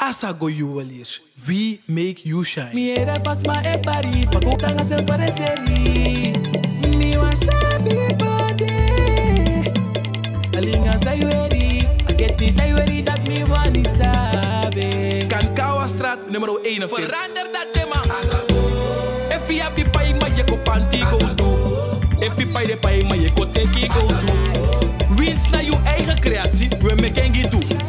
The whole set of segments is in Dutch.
Asago Juweliers. We make you shine. Mi era fast ma e pari, pa ko tanga se pare seri. Mi wasabi bade. Alinga sayuri, ageti sayuri dat mi wani sabe. Kankawastraat nummer 41. Verander dat tema. Hebt die pay, maar je kop panty go do. Je pay de pay, maar je kop teki go do. Winst naar je eigen creatie, we het toe.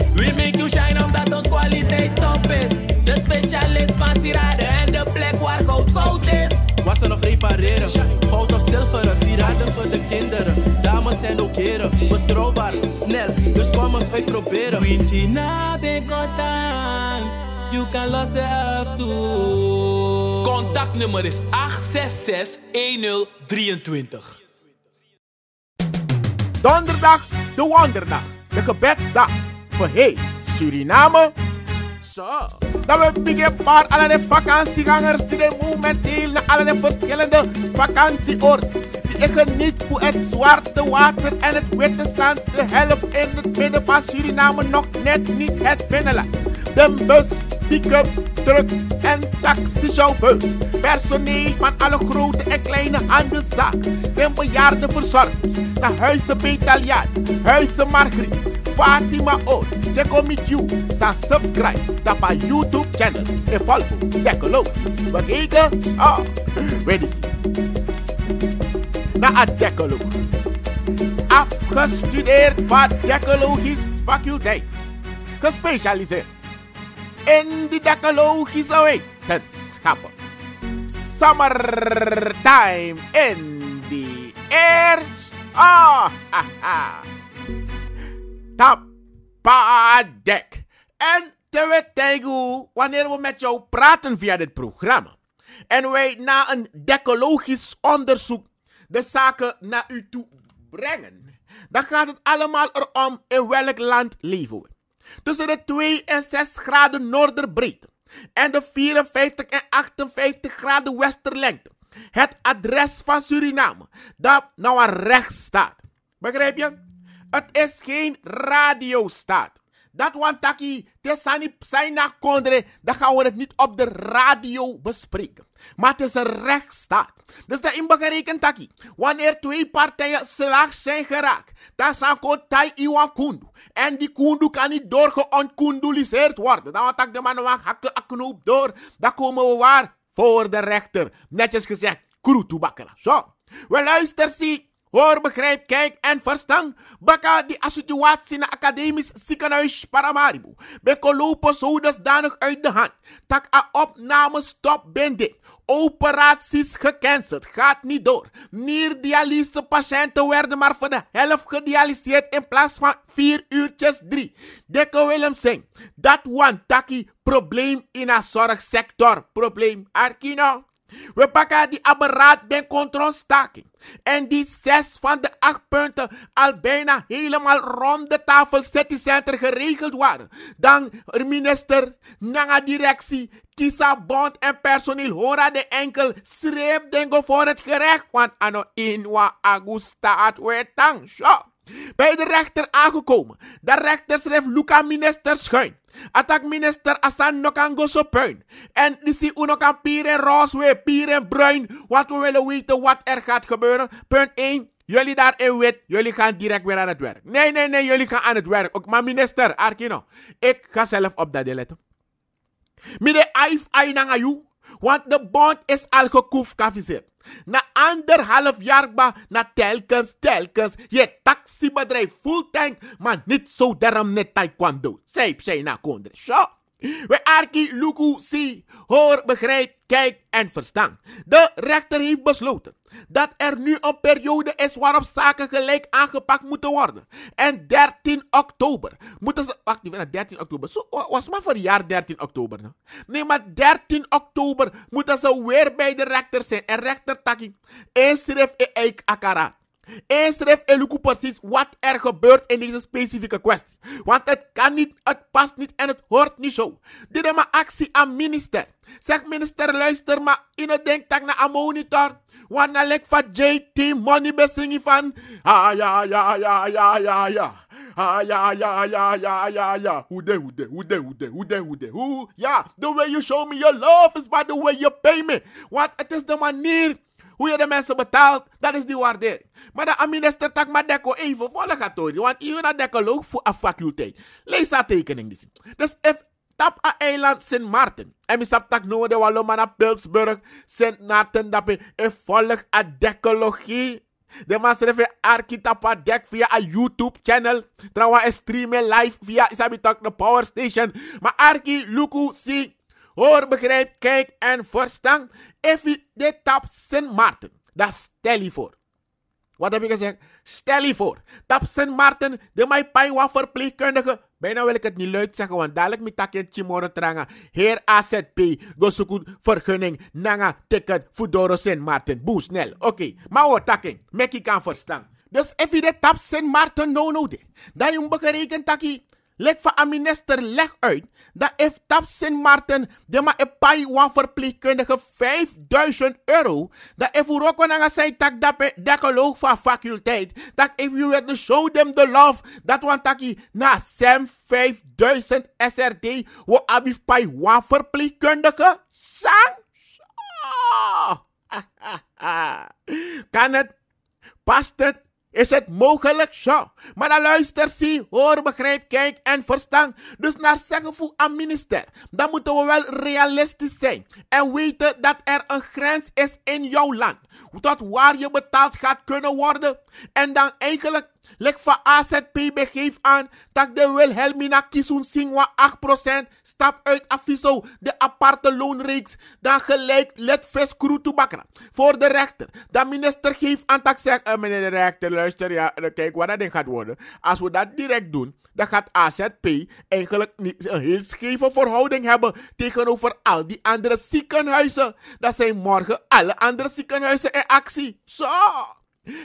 Sieraden en de plek waar goud goud is. Wassen of repareren, goud of zilveren, sieraden voor de kinderen. Dames en ook heren, betrouwbaar, snel, dus kom eens uitproberen. Winsie na ben contant, you can losse af toe. Contactnummer is 866-1023. Donderdag, de wonderdag. De gebedsdag. Voor hey, Suriname. Zo. Dan we een paar allerlei vakantiegangers die er momenteel naar allerlei verschillende vakantieoorden. Die ik geniet voor het zwarte water en het witte zand. De helft in het midden van Suriname nog net niet het binnenland. De bus, pick-up, truck en taxichauffeurs. Personeel van alle grote en kleine handelszaken. De bejaarde verzorgsters. Naar Huizen Betaliaan, Huizen Margriet, Fatima Oud. De you. Sa subscribe. Dat mijn YouTube channel. En follow. Decologisch. We kijken. Oh, ready see. Na a decoloog. Afgestudeerd van Decologisch faculteit. Gespecialiseerd in de decologische wetenschappen. Summertime in the air. Ah, ha, ha. Tapadek. En te weten wanneer we met jou praten via dit programma. En wij na een decologisch onderzoek de zaken naar u toe brengen. Dan gaat het allemaal erom in welk land leven we. Tussen de 2 en 6 graden noorderbreedte en de 54 en 58 graden westerlengte. Het adres van Suriname dat nou aan rechts staat. Begrijp je? Het is geen radiostaat. Dat wantaki, tesani psaina kondre, dan gaan we het niet op de radio bespreken. Maar het is een rechtsstaat. Dus dat inbegerekend taki. Wanneer twee partijen slag zijn geraakt, dan zijn kotai iwan kundu. En die kundu kan niet doorgeonkunduliseerd worden. Dan want de man hakken knoop door. Dan komen we waar? Voor de rechter. Netjes gezegd, kroetu bakkela. Zo. We luisteren zie. Hoor, begrijp, kijk en verstaan. Baka die situatie na academisch ziekenhuis Paramaribo. Beko lopen zo dusdanig uit de hand. Tak a opname stop ben. Operaties gecanceld. Gaat niet door. Nierdialyse patiënten werden maar voor de helft gedialyseerd in plaats van 4 uurtjes 3. Dikke Willemsen. Dat one taki probleem in de zorgsector. Probleem Arkino. We pakken die apparaat bij controlstaking. En die zes van de acht punten al bijna helemaal rond de tafel center geregeld waren. Dan minister, nanga directie, kisa bond en personeel hora de enkel schreef dengo voor het gerecht. Want ano inwa agusta at wetang. Bij de rechter aangekomen. De rechter schreef Luca minister schuin. Attack minister Asan Nokango so puin. En die zie uno kan pieren roze, weer pieren bruin. Want we willen weten wat er gaat gebeuren. Punt 1. Jullie daar in wit, jullie gaan direct weer aan het werk. Nee, nee, nee, jullie gaan aan het werk. Ook maar minister, Arkino, ik ga zelf op dat letten. Mide aif ainang ayu, want de bond is al gekoef kaviseerd. Na anderhalf jaar ba, na telkens, telkens, je taxibedrijf fulltime, maar niet zo daarom net taekwondo. Zij, zij na kondre. Zo. We arki luku si, hoor, begrijp, kijk en verstaan. De rechter heeft besloten dat er nu een periode is waarop zaken gelijk aangepakt moeten worden. En 13 oktober moeten ze. Wacht even, 13 oktober. Zo, was maar voor jaar 13 oktober. Nee, maar 13 oktober moeten ze weer bij de rechter zijn. En rechter Taki, inschrijf eik akara. Inschrijf eluku precies wat er gebeurt in deze specifieke kwestie. Want het kan niet, het past niet en het hoort niet zo. Dit is mijn actie aan minister. Zeg minister, luister maar in het denktank naar een monitor. Want dan lek van JT money besingi van. Ah ja, ja, ja, ja, ja, ja. Ah, ja, ja, ja, ja, ja, ja. Hoe de, hoe de, hoe de, hoe de, hoe de, hoe de, hoe. Ja, the way you show me your love is by the way you pay me. Want het is de manier hoe je de mensen betaalt, dat is die waardering. Maar de minister tak maar deko even volgen gaat Want je naar deko voor een faculteit. Lees dat tekening. Dus, dus if tap a eiland Sint Maarten. En mi sap tak de wallo mana Pilsburg, Sint Maarten dat e volg a decologie. De man schrijft Arkitapa Dek via een YouTube channel. Trouwens, streamen live via Isabi Talk de Power Station. Maar Arki, Luku, si, hoor, begrijp, kijk en verstaan. Even de tap Sint Maarten. Dat stel je voor. Wat heb ik gezegd? Stel je voor. Tap Sint Maarten, de mij pijn wat verpleegkundige Bijna wil ik het niet luid zeggen, want dadelijk met takje chimoro tranga. Heer AZP, go zoeken vergunning, nanga ticket, Fudoro Sint Maarten. Boe, snel. Oké, okay. maar hoor, takking. Mekkie kan verstaan. Dus if je de tap Sint Maarten no no de, dan je berekend takkie. Lek van minister leg uit dat if tap Sint Maarten de ma een paai wan verpleegkundige 5000 euro, dat if u ook aan zijn tak dat geloof van faculteit, dat if you had to show them the love, dat wan taki na sem 5000 SRD, wo abif paai wan verpleegkundige, sang? Kan het? Past het? Is het mogelijk? Zo. Maar dan luister, zie, hoor, begrijp, kijk en verstaan. Dus naar zeggen voor een minister, dan moeten we wel realistisch zijn. En weten dat er een grens is in jouw land. Tot waar je betaald gaat kunnen worden. En dan eigenlijk Lek van AZP begeef aan dat de Wilhelmina Kisun Singwa 8% stap uit Afiso, de aparte loonreeks. Dan gelijk let vis bakra. Voor de rechter. De minister geeft aan dat zegt, uh, meneer de rechter, luister, ja, eh, kijk wat dat ding gaat worden. Als we dat direct doen, dan gaat AZP eigenlijk niet een heel scheve verhouding hebben tegenover al die andere ziekenhuizen. Dat zijn morgen alle andere ziekenhuizen in actie. Zo.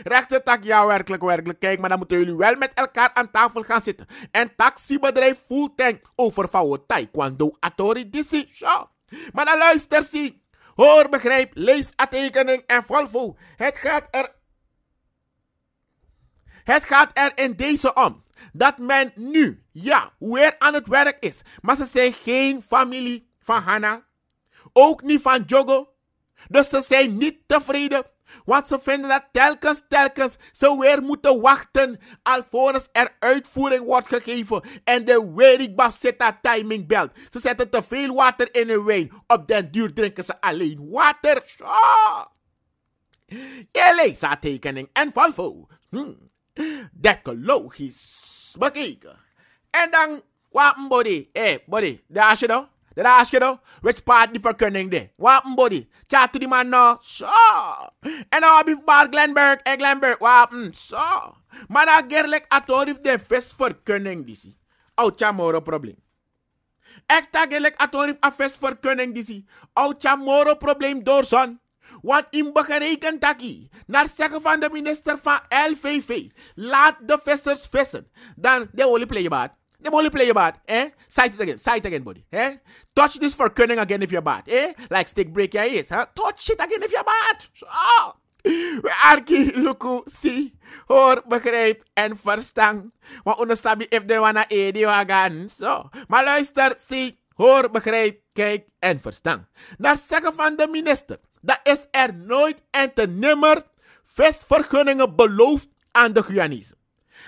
Rechtertak, ja werkelijk, werkelijk. Kijk, maar dan moeten jullie wel met elkaar aan tafel gaan zitten. En taxibedrijf Fulltank over Fouwe Taekwondo Atori Dissi. Maar dan luister, zie. Hoor, begrijp, lees tekening en Volvo. Het gaat er... Het gaat er in deze om dat men nu, ja, weer aan het werk is. Maar ze zijn geen familie van Hanna. Ook niet van Jogo. Dus ze zijn niet tevreden want ze vinden dat telkens, telkens ze weer moeten wachten alvorens er uitvoering wordt gegeven. En de werkbaas zit dat timing belt. Ze zetten te veel water in hun wijn. Op den duur drinken ze alleen water. Oh. Je leest tekening en Volvo. Hm. Decologisch bekeken. En dan, wat body. Hé, hey, body, daar is je dan. Did I ask you though? Which part the verkunning there? What happened? Chat to the man now. So. En dan heb bar Glenberg. Hey Glenberg, wat happened? Maar dat gerlijk atorif de vis verkunning disi. Au chamoro probleem. Ek ta atorif a vis verkunning disi. Chamoro probleem door son. Want in begerekend taki, naar zeggen van de minister van LVV, laat de vissers vissen. Dan, de only play bad. They only play you bad, eh? Sight it again, sight again, buddy, eh? Touch this for cunning again if you're bad, eh? Like stick break your ears, huh? Touch it again if you're bad. Oh. Arki, luku, si, hoor, begrijp en verstaan. Want onder sabi if they wanna aid you again. So, maar luister, zie, hoor, begrijp, kijk en verstaan. Naar zeggen van de minister, dat is er nooit en te nimmer visvergunningen beloofd aan de Guyanese.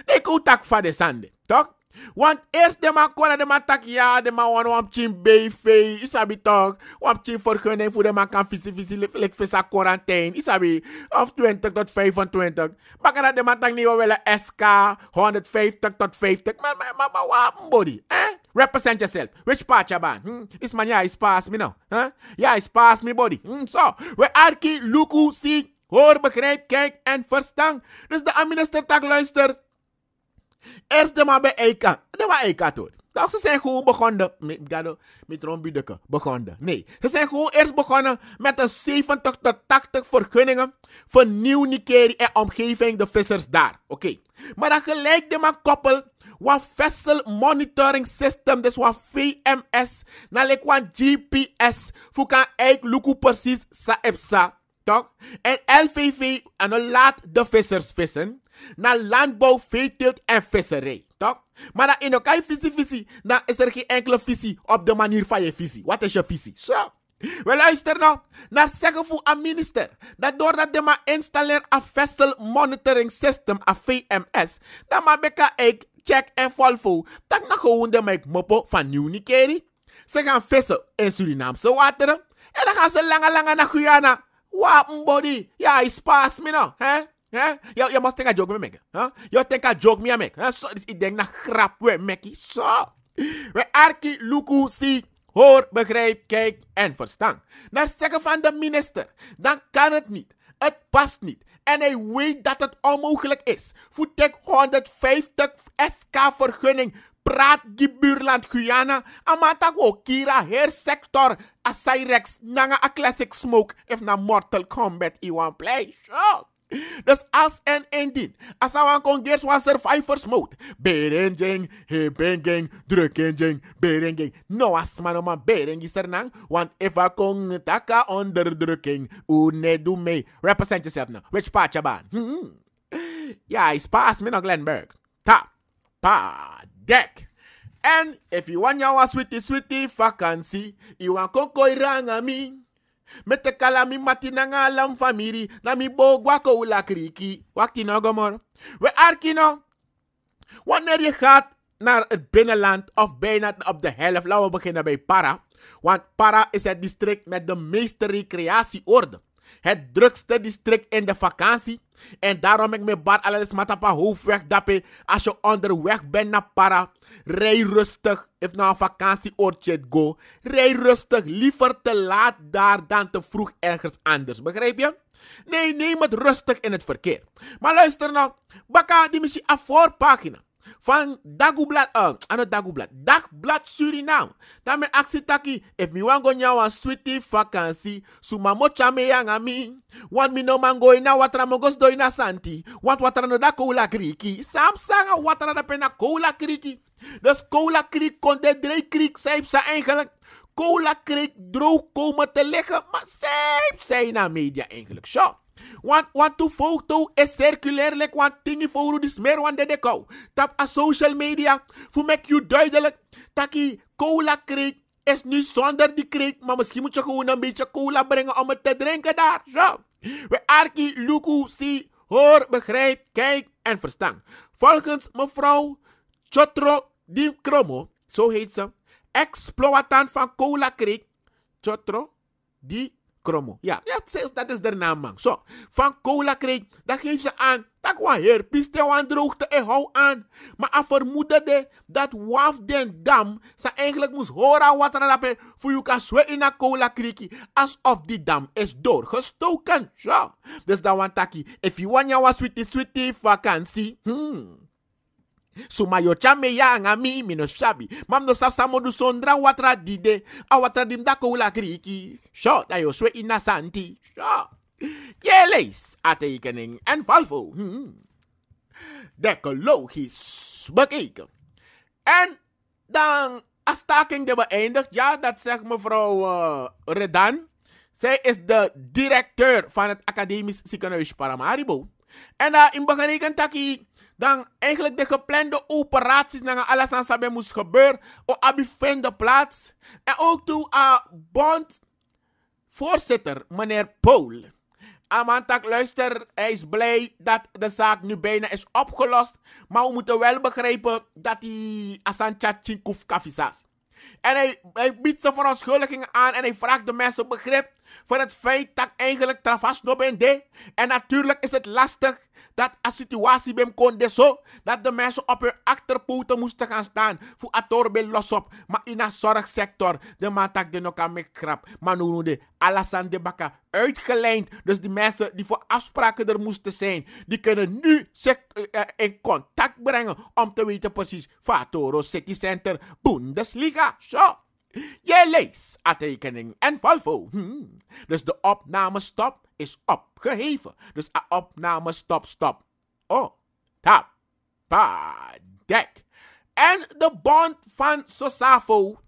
Ik tak van de zande, toch? Want eerst de man kon de man tak ja, de man wan wam chin BV, isabi toch, wam chin vergunning voor de man kan visie visie lek visa quarantaine, isabi, of 20 tot 25. Bakken dat de man tak niet willen SK, 150 tot 50, maar maar maar maar wat body, eh? Represent yourself. Which part you ban? Hmm? This man yeah is pass me now. Huh? Yeah, is pass me body. Hmm? So, we arki, luku, si, hoor, begrijp, kijk en verstaan. Dus de minister tak luister. Eerst de maar bij Eika. De maar Eika toch. Dat ze zijn gewoon begonnen met, met Rombudeke. Begonnen. Nee. Ze zijn gewoon eerst begonnen met een 70 tot 80 vergunningen voor Nieuw Nikeri en omgeving, de vissers daar. Oké. Maar dan gelijk de man koppel wat vessel monitoring system, dus wat VMS, naar like wat GPS, voor kan eigenlijk lukken precies sa epsa, toch? En LVV, en laat de vissers vissen. Naar landbouw, veeteelt en visserij. Toch? Maar in elkaar visie, visie, dan is er geen enkele visie op de manier van je visie. Wat is je visie? Zo. We luisteren nou naar zeggen voor een minister dat doordat de maar installeer een vessel monitoring system, een VMS, dan maar beka check en volvo. Dat na gewoon de mij mopo van Nieuw Nikeri. Ze gaan vissen in Surinaamse wateren. En dan gaan ze lange lange naar Guyana. Wat body. Ja, is pas me nou. Hè? Hè? Je, je moet denken joke met me. Hè? Je denkt joke met me. Zo, dus ik denk naar grap met me. Zo. We arki luku si hoor, begrijp, kijk en verstaan. Naar zeggen van de minister, dan kan het niet. Het past niet. En hij weet dat het onmogelijk is. Voetek 150 SK vergunning. Praat die buurland Guyana. Amata kira her sector. Asairex nanga a classic smoke. If na Mortal Kombat one play. Sure. Dus als en indien, we congres was survivors mode, berenging, hebenging, drukenging, berenging. No as man om bereng is er nang, want if a kong taka onderdrukking, u ne doe mee. Represent yourself now. Which part je baan? Hmm. Ja, is paas me Glenberg. Ta, pa, dek. En if you want jou a sweetie sweetie vakantie, you want kokoi ranga mi. Met de kalami mati na nga alam famiri na mi bogwa ko ula kriki. Wakti no gomor. We arkino. Wanneer je gaat naar het binnenland of bijna op de helft, laten we beginnen bij Para. Want Para is het district met de meeste recreatieorde. Het drukste district in de vakantie. En daarom ik met Bart alles matapa hoofdweg dappen. Als je onderweg bent naar Para, rij rustig. If naar een vakantieoortje go, rij rustig. Liever te laat daar dan te vroeg ergens anders. Begrijp je? Nee, neem het rustig in het verkeer. Maar luister nou, baka die missie af voorpagina van Dagublad, uh, ano Dagublad, Dagblad Suriname. Dame aksi taki, if mi wan go nyaw een sweetie vakantie, su mamo chame yang ami. Want mi no man go ina watra mo gos do santi. Want watra no da koula kriki. Sam sanga watra da pena koula kriki. Dus koula krik kon de drie krik, zei ze eigenlijk. Cola Creek droog komen te liggen, maar zij zijn naar media eigenlijk. Zo. Want, want de foto is circulair, like want dingen voor de smer want de kou. Tap a social media, voor make you duidelijk, die Cola Creek is nu zonder die kreek, maar misschien moet je gewoon een beetje cola brengen om het te drinken daar. Zo. We arki, luku, si, hoor, begrijp, kijk en verstaan. Volgens mevrouw Chotro Di Kromo, zo heet ze, exploitant van Cola Creek, Chotro Di Kromo. Ja, dat is de naam, man. Zo, van Cola Creek, dat geeft ze aan. Dat kwam hier, piste aan droogte en hou aan. Maar aan vermoedde dat Waf den Dam, ze eigenlijk moest horen wat er aan voor je kan zwemmen in Cola Creek, alsof die dam is doorgestoken. Zo, dus dan want taki, if you want your sweetie sweetie vakantie, hmm. Suma yo chame nga mi mi no shabi. Mam no saf samo du sondra watra dide. A watra dim da koula kriki. Sho, da yo swe ina santi. Sho. Je lees aantekening en valvo. Hmm. Decologisch bekeken. En dan als staking de beëindigd. Ja, dat zegt mevrouw uh, Redan. Zij is de directeur van het Academisch Ziekenhuis Paramaribo. En uh, in begin taki dan eigenlijk de geplande operaties naar alles aan samen moest gebeuren. O abi de plaats. En ook toen a bond voorzitter, meneer Paul. Amantak, luister, hij is blij dat de zaak nu bijna is opgelost. Maar we moeten wel begrijpen dat hij Asancha Chinkuf kafisas. En hij, hij biedt ze verontschuldigingen aan en hij vraagt de mensen begrip voor het feit dat eigenlijk Travas no ben En natuurlijk is het lastig dat een situatie bem kon zo dat de mensen op hun achterpoten moesten gaan staan voor atorbe los op. Maar in de zorgsector, de matak de noka met krap. Maar nu de alasan de baka uitgelijnd. Dus die mensen die voor afspraken er moesten zijn, die kunnen nu uh, in contact brengen om te weten precies. Fatoro City Center, Bundesliga. Zo. Je leest aantekening en Volvo. Hmm. Dus de opname stop is opgeheven. Dus opname stop stop. Oh, tap, pa, dek. En de bond van Sosafo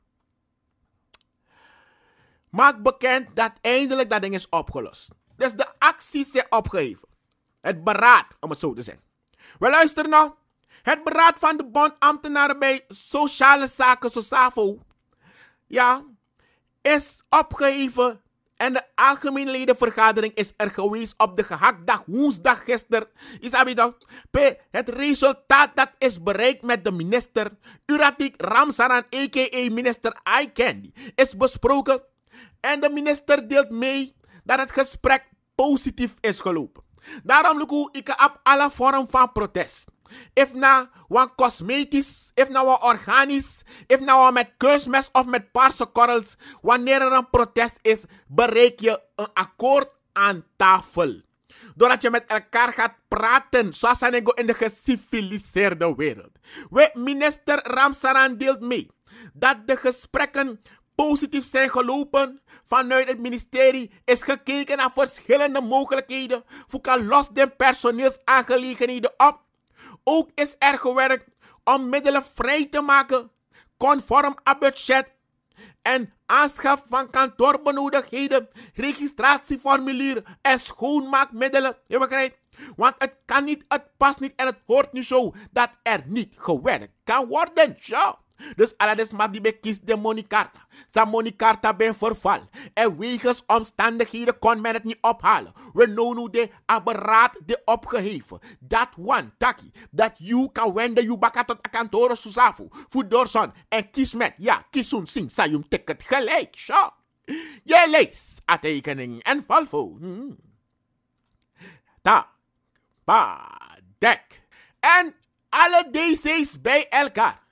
maakt bekend dat eindelijk dat ding is opgelost. Dus de acties zijn opgeheven. Het beraad, om het zo te zeggen. Wel luister nou. Het beraad van de bond ambtenaren bij sociale zaken, SOSAVO, ja, is opgeheven en de algemene ledenvergadering is er geweest op de gehaktdag woensdag gisteren. Isabi toch? Het resultaat dat is bereikt met de minister Uratik Ramsaran a.k.a. minister Candy is besproken. En de minister deelt mee dat het gesprek positief is gelopen. Daarom lukt ik op alle vorm van protest. If na wan cosmetisch, if na wan organisch, if na wan met keusmes of met paarse korrels. Wanneer er een protest is, bereik je een akkoord aan tafel. Doordat je met elkaar gaat praten, zoals in de geciviliseerde wereld. We, minister Ramsaran deelt mee dat de gesprekken positief zijn gelopen. Vanuit het ministerie is gekeken naar verschillende mogelijkheden. Voor los de personeelsaangelegenheden op ook is er gewerkt om middelen vrij te maken, conform aan budget en aanschaf van kantoorbenodigdheden, registratieformulier en schoonmaakmiddelen. Je begrijpt? Want het kan niet, het past niet en het hoort niet zo dat er niet gewerkt kan worden. Ja. Dus alles maar die kiest de monikarta. Sa monikarta ben verval. En wegens omstandigheden kon men het niet ophalen. We nu de apparaat de opgeheven. Dat one taki. Dat you kan wenden you baka tot akantoro susafu. Voor doorson. En kies met. Ja, kiesun sing sayum ticket gelijk. Zo. Je leest a tekening en valvo. Hmm. Ta. Pa. Dek. En alle DC's bij elkaar.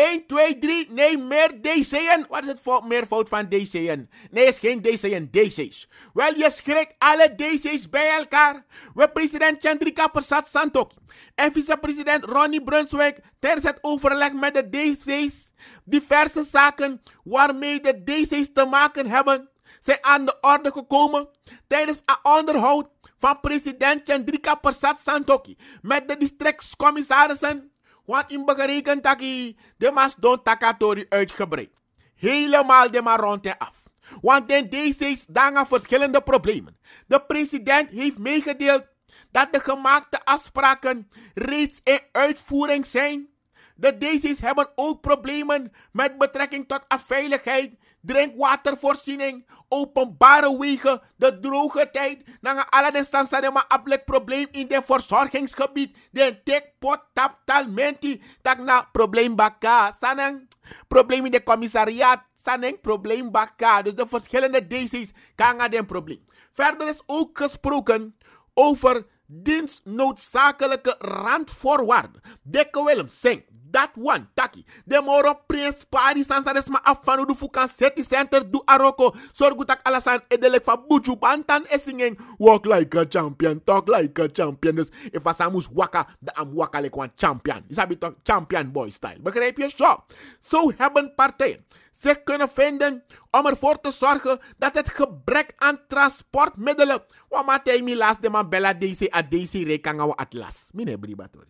1, 2, 3. Nee, meer DC'en. Wat is het meervoud van DC'en? Nee, is geen DC'en, DC's. Wel, je schrikt alle DC's bij elkaar. We president Chandrika Persat Santok en vicepresident Ronnie Brunswijk tijdens het overleg met de DC's diverse zaken waarmee de DC's te maken hebben zijn aan de orde gekomen tijdens een onderhoud van president Chandrika Persat Santoki met de districtscommissarissen want in begerekend taki, de mas don takatori uitgebreid. Helemaal de maar rond af. Want den DC's dangen verschillende problemen. De president heeft meegedeeld dat de gemaakte afspraken reeds in uitvoering zijn. De DC's hebben ook problemen met betrekking tot veiligheid drinkwatervoorziening, openbare wegen, de droge tijd, dan alle de maar appelijk probleem in de verzorgingsgebied, de tekpot tap talmenti, tak na probleem baka, sanang probleem in de commissariaat, sanang probleem baka. Dus de verschillende DC's kan een probleem. Verder is ook gesproken over dienstnoodzakelijke randvoorwaarden. Dekke Willem zegt dat one taki. De moro prins pari san sa desma afanu du fukan seti center du aroko. Sorgu tak alasan edelek fa buju bantan esingen. Walk like a champion, talk like a champion. Dus if asamus waka, da am waka like one champion. Isabi toch champion boy style. Begrijp je? Zo. Zo hebben partijen zich kunnen vinden om ervoor te zorgen dat het gebrek aan transportmiddelen. Wat de man bella DC a DC rekangawa atlas. Bribatori.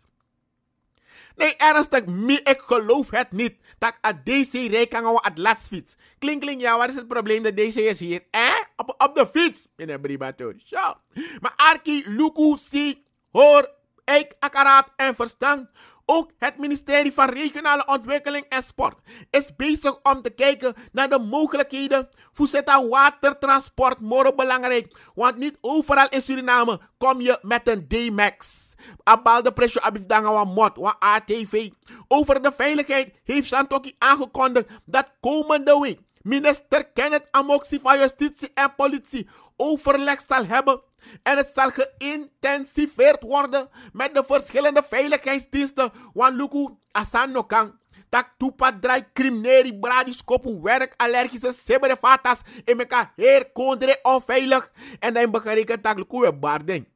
Nee, ernstig, ik geloof het niet. Dat a DC rekengen at laatst fiets. Klink, klink, ja, wat is het probleem? De DC is hier. Eh? Op, op de fiets. Meneer Bribator. Zo. Maar Arki, Luku, Si, Hoor, Ik, Akkaraat en Verstand ook het ministerie van Regionale Ontwikkeling en Sport is bezig om te kijken naar de mogelijkheden voor zeta watertransport morgen belangrijk. Want niet overal in Suriname kom je met een D-Max. Abal de abifdanga wa mot, wa ATV. Over de veiligheid heeft Santoki aangekondigd dat komende week minister Kenneth Amoxie van Justitie en Politie overleg zal hebben en het zal geïntensiveerd worden met de verschillende veiligheidsdiensten. Want Luku Asano kan. Tak tupa draai crimineri bradi skopu werk allergische sebere fatas. En meka heer kondre onveilig. En dan begrijp tak luku we barden.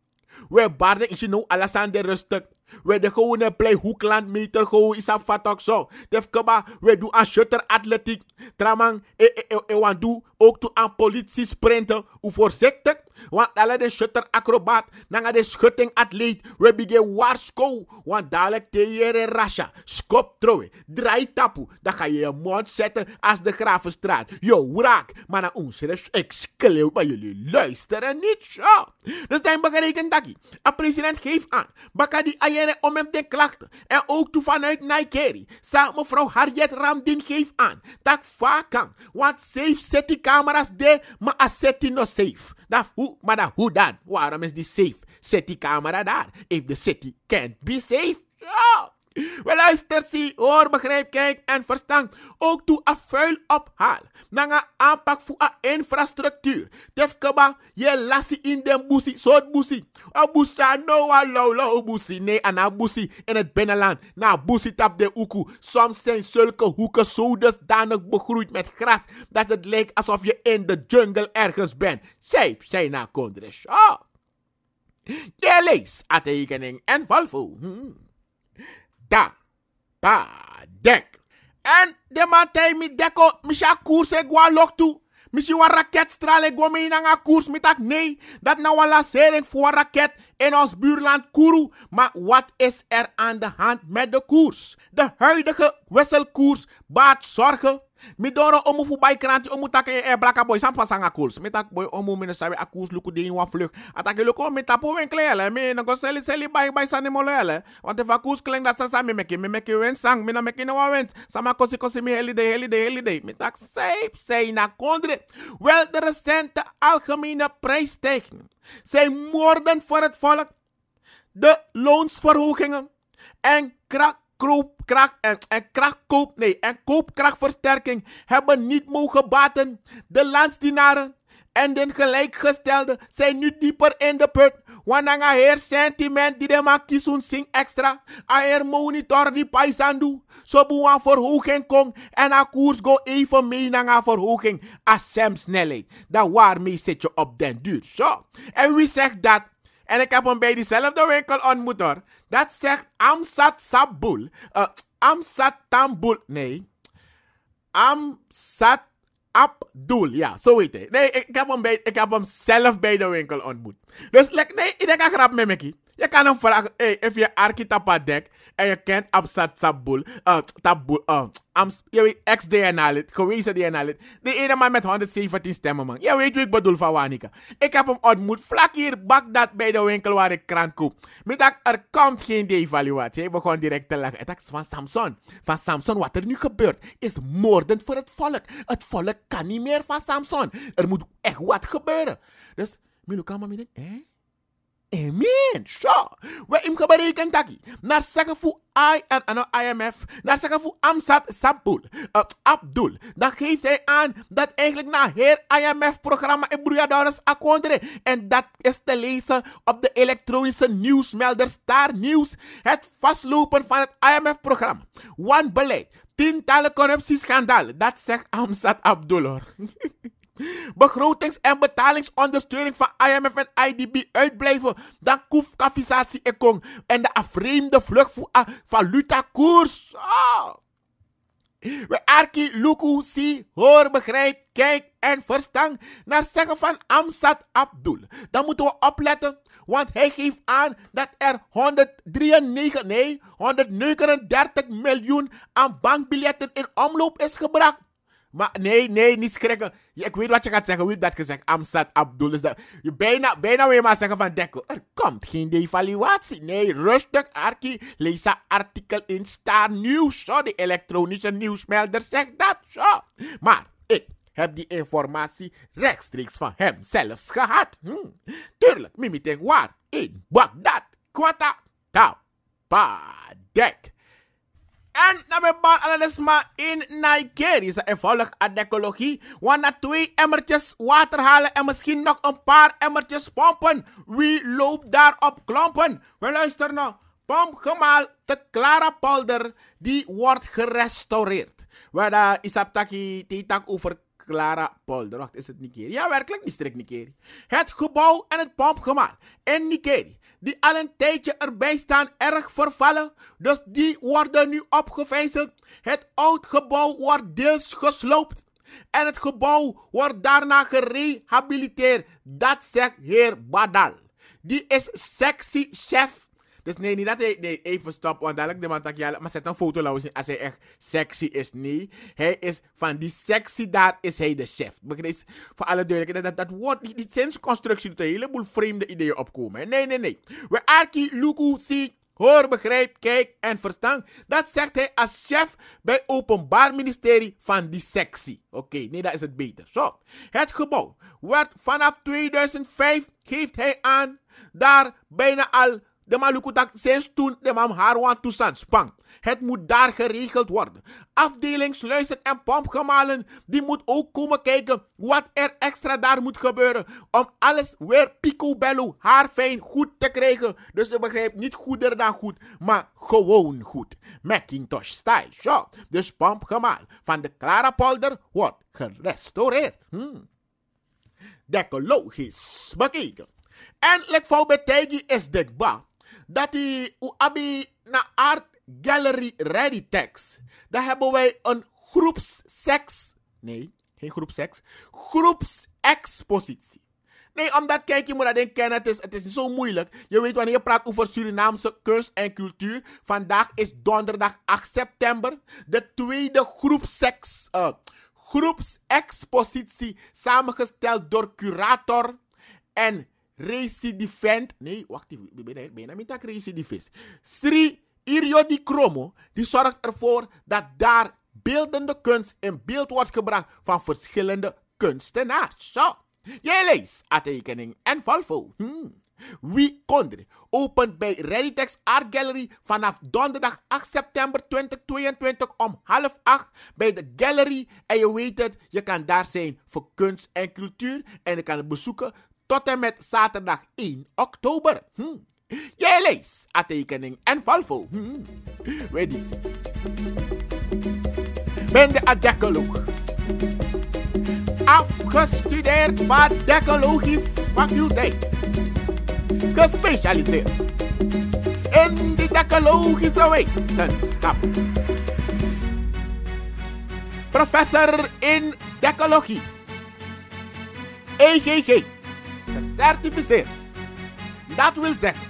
We barden is je nou alasande rustig. We de gewone play hoekland meter gewoon is afvat ook zo. Def we doen aan shutter atletiek. Tramang, e, e, e, e, ook toe aan politie sprinten. Hoe voorzichtig Want alle de shutter acrobaat, nanga de schutting atleet, we bige warsko. Want dadelijk teere rasha, skop troe, draai tapu. Dan ga je je mond zetten als de Gravenstraat. Yo, wraak. Maar naar ons, ik schreeuw bij jullie luisteren niet zo. Dus dan berekent dat een president geeft aan. Baka die ayere om hem te klachten. En ook toe vanuit Nigeri. Sa mevrouw Harriet Ramdin geeft aan. Dat vaak Want safe zet die camera's de, maar as zet die no safe. Dat hoe, maar dat hoe dan? Waarom is die safe? Zet die camera daar. If the city can't be safe. Ja. We luisteren, zie, hoor, begrijp, kijk en verstand. Ook toe a vuil ophaal. Nanga aanpak voor a infrastructuur. Tefkaba, je lassie in den busi, soort busi. A busa no a low busi. Nee, aan a busi in het binnenland. Na busi tap de uku. Soms zijn zulke hoeken zo dusdanig begroeid met gras. Dat het lijkt alsof je in de jungle ergens bent. Zij zijn na kondres. Oh. Je leest en valvo. Hmm da, pa, dek. En de man tei mi deko, mi sha koers e gwa lok toe. Mi si wan raket strale go me nga koers. Mi tak nee, dat nou een lancering voor raket in ons buurland Kuru. Maar wat is er aan de hand met de koers? De huidige wisselkoers baat zorgen mi doro omu fu bai kranti omu take e blaka boy sam pasanga kools mi tak boy omu mi sabe akus luku de wa vlug atake luko mi tapo wen klele mi no go seli seli bai bai sani molele want if akus kleng dat sa mi meki mi meki wen sang mi na meki no went. Sama kosi kosi mi holiday holiday holiday mi tak safe say na kondre. Wel de recente algemene prijsstijging zijn moorden voor het volk. De loonsverhogingen en krak koopkracht en, en krachtkoop, nee, en koopkrachtversterking hebben niet mogen baten. De landsdienaren en de gelijkgestelden zijn nu dieper in de put. Wanneer een heer sentiment die de kiezen sing extra. Een heer monitor die paisandu. Zo so een verhoging komt en een koers go even mee naar een verhoging. Als sem snelheid. Dat waarmee zit je op den duur. Zo. En wie zegt dat? En ik heb hem bij diezelfde winkel ontmoet hoor. Dat zegt Amsat Sabul. Uh, Amsat Tambul. Nee. Amsat Abdul. Ja, zo heet hij. Nee, ik heb, hem bij, ik heb hem zelf bij de winkel ontmoet. Dus nee, ik denk grap met me. Je kan hem vragen, hey, if je Arkitapa dek en je kent Absat Sabul, uh, Tabul, uh, Ams, je weet, ex-DNA-lid, gewezen DNA-lid. De ene man met 117 stemmen, man. Je weet wie ik bedoel van Wanika. Ik heb hem ontmoet vlak hier, Bagdad, bij de winkel waar ik krant koop. Met dat er komt geen devaluatie. Hij begon direct te lachen. Ik dacht van Samson. Van Samson, wat er nu gebeurt, is moordend voor het volk. Het volk kan niet meer van Samson. Er moet echt wat gebeuren. Dus, Milo, kan maar Amen. Zo. We im berekend taki. Naar voor I en ano IMF. Naar zeggen voor Amsat Sabul. Uh, Abdul. Dan geeft hij aan dat eigenlijk na heer IMF-programma in Broeiadores Akondre. En dat is te lezen op de elektronische nieuwsmelder Star News. Het vastlopen van het IMF-programma. Wanbeleid. Tientallen corruptieschandalen. Dat zegt Amsat Abdul. begrotings- en betalingsondersteuning van IMF en IDB uitblijven, dan koef kafisatie ekong en de afvreemde vlucht voor valutakoers. Oh. We arki luku si hoor begrijp, kijk en verstaan naar zeggen van Amsat Abdul. Dan moeten we opletten, want hij geeft aan dat er 193, nee, 139 miljoen aan bankbiljetten in omloop is gebracht. Maar nee, nee, niet schrikken. ik weet wat je gaat zeggen. Wie dat gezegd? Amstad Abdul. Dus dat, je bijna, bijna weer maar zeggen van Dekko. Er komt geen devaluatie. Nee, rustig, Arki. Lees dat artikel in Star News. Zo, de elektronische nieuwsmelder zegt dat. Zo. Maar ik heb die informatie rechtstreeks van hem zelfs gehad. Hm. Tuurlijk, mimiting waar. In Bagdad. Kwata. Tau. Pa. Dek. En na we bar alles maar in Nigeria. Ze volg aan de ecologie. Want na twee emmertjes water halen en misschien nog een paar emmertjes pompen. Wie loopt daar op klompen? We luisteren naar Pompgemaal te Clara Polder. Die wordt gerestaureerd. Waar is taki titak over Clara Polder. Wacht, is het Nigeria? Ja, werkelijk district Nigeria. Het gebouw en het pompgemaal in Nigeria die al een tijdje erbij staan erg vervallen. Dus die worden nu opgevijzeld. Het oud gebouw wordt deels gesloopt. En het gebouw wordt daarna gerehabiliteerd. Dat zegt heer Badal. Die is sexy chef dus nee, niet dat hij. Nee, even stop. Want dadelijk de man tak ja, maar zet een foto laten als hij echt sexy is. Nee, hij is van die sexy daar is hij de chef. Begrijp Voor alle duidelijkheid. Dat, dat, woord, die, die zinsconstructie doet een heleboel vreemde ideeën opkomen. Nee, nee, nee. We arki luku si. Hoor, begrijp, kijk en verstand. Dat zegt hij als chef bij Openbaar Ministerie van die sectie. Oké, nee, dat is het beter. Zo, het gebouw werd vanaf 2005, geeft hij aan, daar bijna al de maluku dat sinds toen de mam haar want toestand spang. Het moet daar geregeld worden. Afdeling sluizen en pompgemalen, die moet ook komen kijken wat er extra daar moet gebeuren. Om alles weer picobello, haarfijn, goed te krijgen. Dus je begrijpt, niet goeder dan goed, maar gewoon goed. Macintosh style, zo. Dus pompgemaal van de Clara polder wordt gerestaureerd. Hmm. Decologisch bekeken. En like voor is dekbaar dat die abi na art gallery ready text. Daar hebben wij een groepseks. Nee, geen groepseks. Groepsexpositie. Nee, omdat kijk, je moet dat kennen. Het is, het is zo moeilijk. Je weet wanneer je praat over Surinaamse kunst en cultuur. Vandaag is donderdag 8 september. De tweede groepseks, uh, groepsexpositie. Samengesteld door curator en recidivent. Nee, wacht even. Bijna niet recidivist. Sri Kromo. Die zorgt ervoor dat daar beeldende kunst in beeld wordt gebracht van verschillende kunstenaars. Zo. Jij leest tekening en Volvo. Hmm. Wie opent bij Readytex Art Gallery vanaf donderdag 8 september 2022 om half 8 bij de gallery. En je weet het, je kan daar zijn voor kunst en cultuur. En je kan het bezoeken tot en met zaterdag 1 oktober. Hm. Jij leest tekening en Volvo. Hm. Weet Ben de adecoloog. Afgestudeerd van decologisch faculteit. Gespecialiseerd in de decologische wetenschap. Professor in decologie. EGG gecertificeerd. Dat wil zeggen,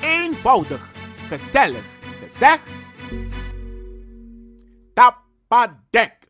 eenvoudig, gezellig gezegd, tapadek.